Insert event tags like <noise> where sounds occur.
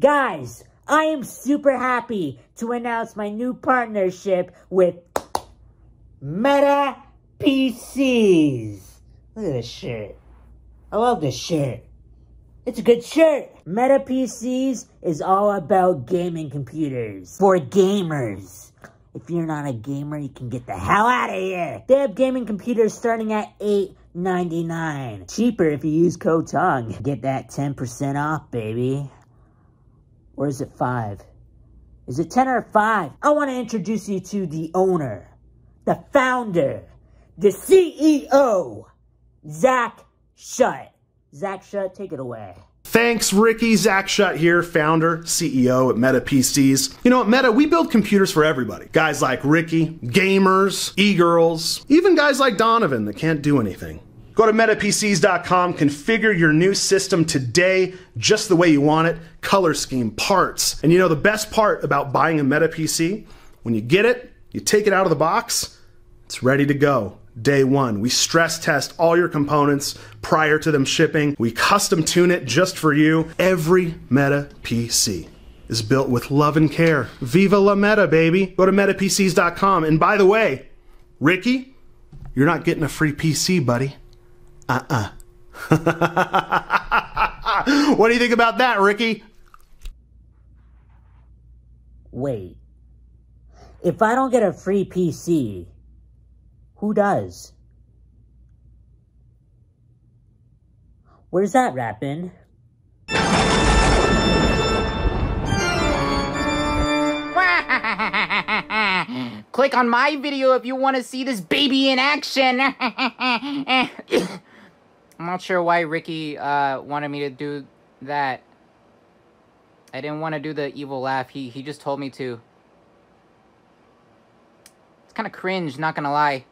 Guys, I am super happy to announce my new partnership with Meta PCs. Look at this shirt. I love this shirt. It's a good shirt. Meta PCs is all about gaming computers for gamers. If you're not a gamer, you can get the hell out of here. They have gaming computers starting at $8.99. Cheaper if you use code TONGUE. Get that 10% off, baby. Or is it 5? Is it 10 or 5? I want to introduce you to the owner, the founder, the CEO, Zach Shutt. Zach Shutt, take it away. Thanks, Ricky. Zach Shutt here, founder, CEO at Meta PCs. You know, at Meta, we build computers for everybody. Guys like Ricky, gamers, e-girls, even guys like Donovan that can't do anything. Go to metapcs.com, configure your new system today just the way you want it, color scheme, parts. And you know the best part about buying a Meta PC? When you get it, you take it out of the box, it's ready to go day one. We stress test all your components prior to them shipping. We custom tune it just for you. Every Meta PC is built with love and care. Viva la Meta, baby. Go to metapcs.com. And by the way, Ricky, you're not getting a free PC, buddy. Uh-uh. <laughs> what do you think about that, Ricky? Wait. If I don't get a free PC, who does? Where's that rapping? <laughs> Click on my video if you want to see this baby in action. <laughs> I'm not sure why Ricky uh, wanted me to do that. I didn't want to do the evil laugh. He he just told me to. It's kind of cringe, not gonna lie.